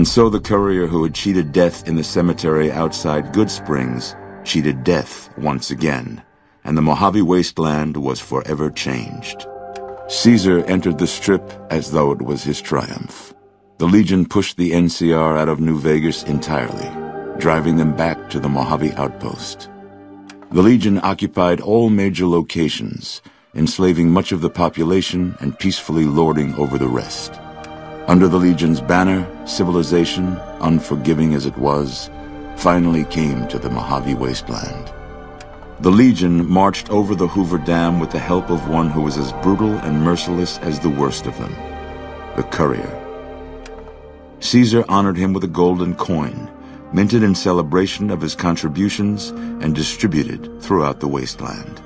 And so the courier who had cheated death in the cemetery outside Goodsprings cheated death once again, and the Mojave wasteland was forever changed. Caesar entered the strip as though it was his triumph. The Legion pushed the NCR out of New Vegas entirely, driving them back to the Mojave outpost. The Legion occupied all major locations, enslaving much of the population and peacefully lording over the rest. Under the Legion's banner, civilization, unforgiving as it was, finally came to the Mojave wasteland. The Legion marched over the Hoover Dam with the help of one who was as brutal and merciless as the worst of them, the courier. Caesar honored him with a golden coin, minted in celebration of his contributions and distributed throughout the wasteland.